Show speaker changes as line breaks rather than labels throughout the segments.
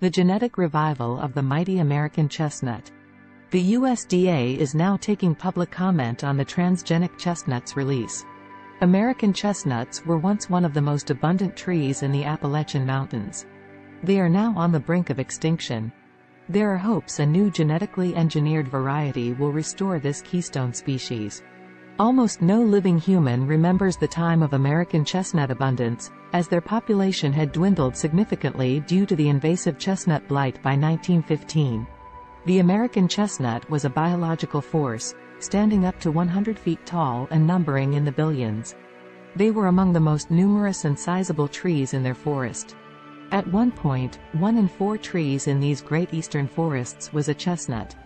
The genetic revival of the mighty American chestnut. The USDA is now taking public comment on the transgenic chestnut's release. American chestnuts were once one of the most abundant trees in the Appalachian Mountains. They are now on the brink of extinction. There are hopes a new genetically engineered variety will restore this keystone species. Almost no living human remembers the time of American chestnut abundance, as their population had dwindled significantly due to the invasive chestnut blight by 1915. The American chestnut was a biological force, standing up to 100 feet tall and numbering in the billions. They were among the most numerous and sizable trees in their forest. At one point, one in four trees in these great eastern forests was a chestnut.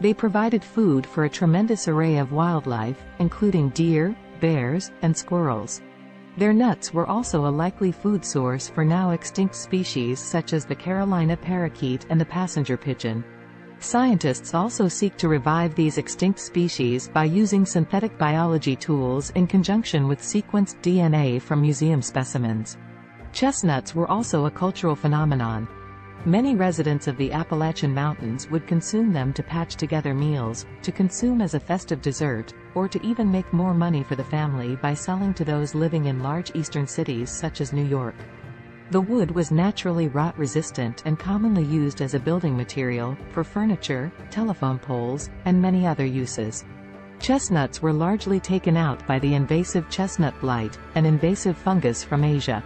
They provided food for a tremendous array of wildlife, including deer, bears, and squirrels. Their nuts were also a likely food source for now extinct species such as the Carolina parakeet and the passenger pigeon. Scientists also seek to revive these extinct species by using synthetic biology tools in conjunction with sequenced DNA from museum specimens. Chestnuts were also a cultural phenomenon. Many residents of the Appalachian Mountains would consume them to patch together meals, to consume as a festive dessert, or to even make more money for the family by selling to those living in large eastern cities such as New York. The wood was naturally rot resistant and commonly used as a building material, for furniture, telephone poles, and many other uses. Chestnuts were largely taken out by the invasive chestnut blight, an invasive fungus from Asia.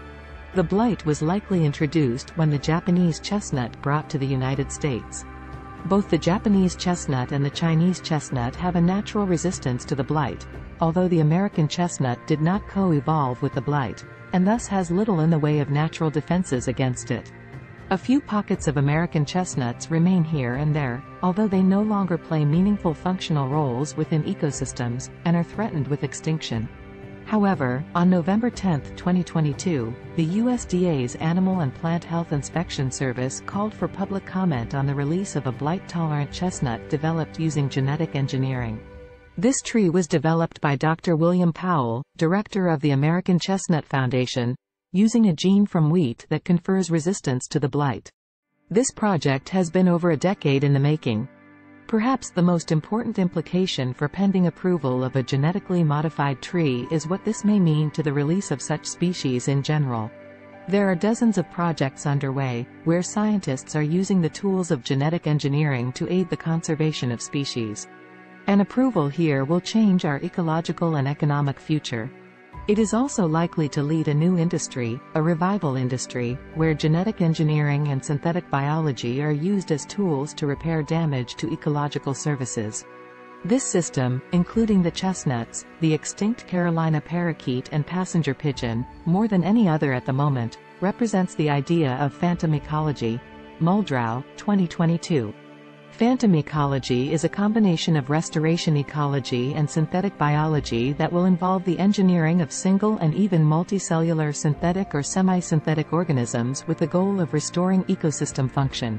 The blight was likely introduced when the Japanese chestnut brought to the United States. Both the Japanese chestnut and the Chinese chestnut have a natural resistance to the blight, although the American chestnut did not co-evolve with the blight, and thus has little in the way of natural defenses against it. A few pockets of American chestnuts remain here and there, although they no longer play meaningful functional roles within ecosystems, and are threatened with extinction. However, on November 10, 2022, the USDA's Animal and Plant Health Inspection Service called for public comment on the release of a blight-tolerant chestnut developed using genetic engineering. This tree was developed by Dr. William Powell, director of the American Chestnut Foundation, using a gene from wheat that confers resistance to the blight. This project has been over a decade in the making, Perhaps the most important implication for pending approval of a genetically modified tree is what this may mean to the release of such species in general. There are dozens of projects underway, where scientists are using the tools of genetic engineering to aid the conservation of species. An approval here will change our ecological and economic future. It is also likely to lead a new industry, a revival industry, where genetic engineering and synthetic biology are used as tools to repair damage to ecological services. This system, including the chestnuts, the extinct Carolina parakeet and passenger pigeon, more than any other at the moment, represents the idea of phantom ecology. Muldrow, 2022. Phantom ecology is a combination of restoration ecology and synthetic biology that will involve the engineering of single and even multicellular synthetic or semi-synthetic organisms with the goal of restoring ecosystem function.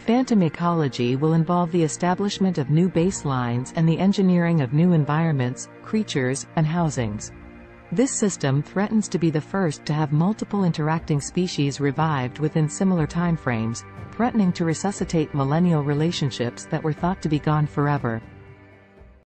Phantom ecology will involve the establishment of new baselines and the engineering of new environments, creatures, and housings. This system threatens to be the first to have multiple interacting species revived within similar timeframes, threatening to resuscitate millennial relationships that were thought to be gone forever.